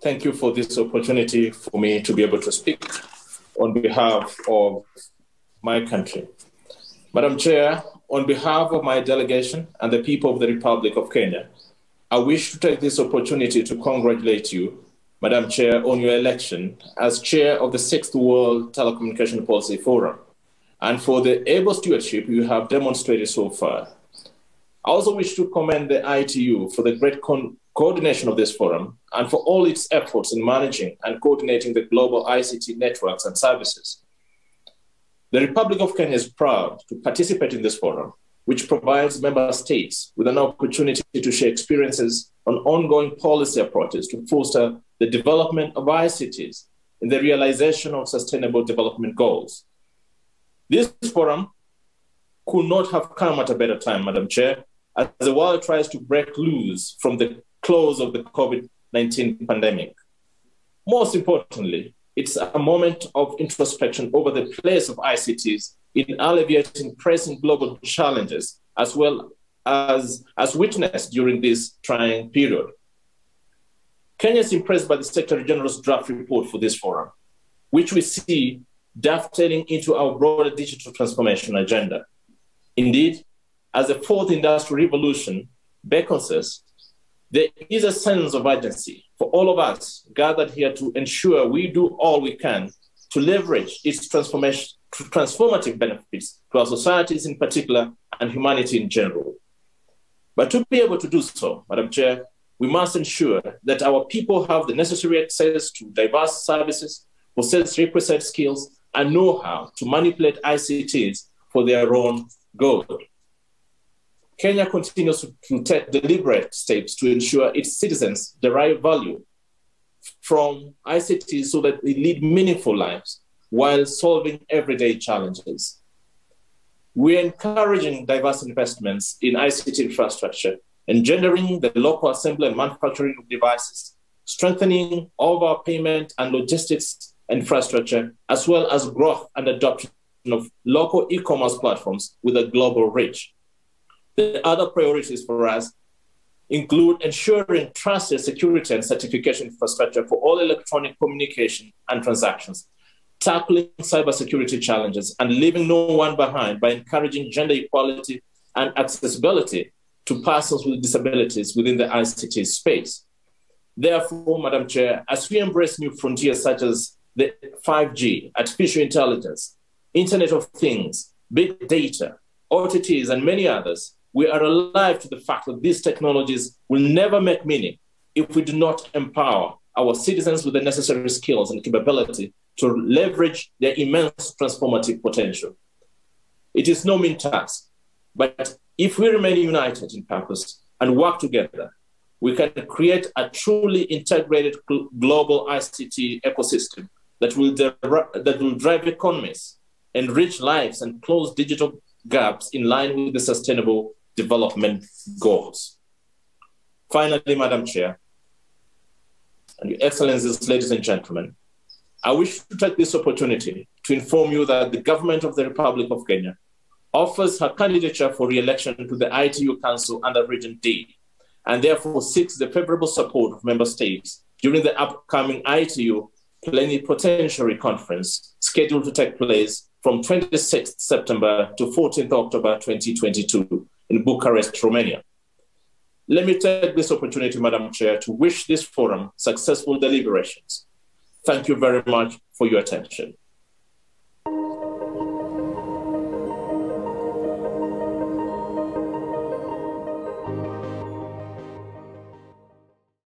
thank you for this opportunity for me to be able to speak on behalf of my country. Madam Chair, on behalf of my delegation and the people of the Republic of Kenya, I wish to take this opportunity to congratulate you, Madam Chair, on your election as Chair of the Sixth World Telecommunication Policy Forum and for the able stewardship you have demonstrated so far. I also wish to commend the ITU for the great con- coordination of this forum and for all its efforts in managing and coordinating the global ICT networks and services. The Republic of Kenya is proud to participate in this forum, which provides member states with an opportunity to share experiences on ongoing policy approaches to foster the development of ICTs in the realization of sustainable development goals. This forum could not have come at a better time, Madam Chair, as the world tries to break loose from the close of the COVID 19 pandemic. Most importantly, it's a moment of introspection over the place of ICTs in alleviating pressing global challenges, as well as, as witnessed during this trying period. Kenya is impressed by the Secretary General's draft report for this forum, which we see dovetailing into our broader digital transformation agenda. Indeed, as the fourth industrial revolution beckons us, there is a sense of urgency for all of us gathered here to ensure we do all we can to leverage its transformation, transformative benefits to our societies in particular and humanity in general. But to be able to do so, Madam Chair, we must ensure that our people have the necessary access to diverse services, possess requisite skills, and know how to manipulate ICTs for their own good. Kenya continues to take deliberate steps to ensure its citizens derive value from ICT so that they lead meaningful lives while solving everyday challenges. We're encouraging diverse investments in ICT infrastructure, engendering the local assembly and manufacturing of devices, strengthening of our payment and logistics infrastructure, as well as growth and adoption of local e commerce platforms with a global reach. The other priorities for us include ensuring trusted security and certification infrastructure for all electronic communication and transactions, tackling cybersecurity challenges, and leaving no one behind by encouraging gender equality and accessibility to persons with disabilities within the ICT space. Therefore, Madam Chair, as we embrace new frontiers such as the 5G, artificial intelligence, Internet of Things, big data, OTTs, and many others, we are alive to the fact that these technologies will never make meaning if we do not empower our citizens with the necessary skills and capability to leverage their immense transformative potential. It is no mean task, but if we remain united in purpose and work together, we can create a truly integrated global ICT ecosystem that will, that will drive economies, enrich lives, and close digital gaps in line with the sustainable development goals. Finally, Madam Chair, and Your Excellencies, ladies and gentlemen, I wish to take this opportunity to inform you that the government of the Republic of Kenya offers her candidature for re-election to the ITU Council under Region D, and therefore seeks the favorable support of member states during the upcoming ITU Plenipotentiary Conference scheduled to take place from 26th September to 14th October 2022 in Bucharest, Romania. Let me take this opportunity, Madam Chair, to wish this forum successful deliberations. Thank you very much for your attention.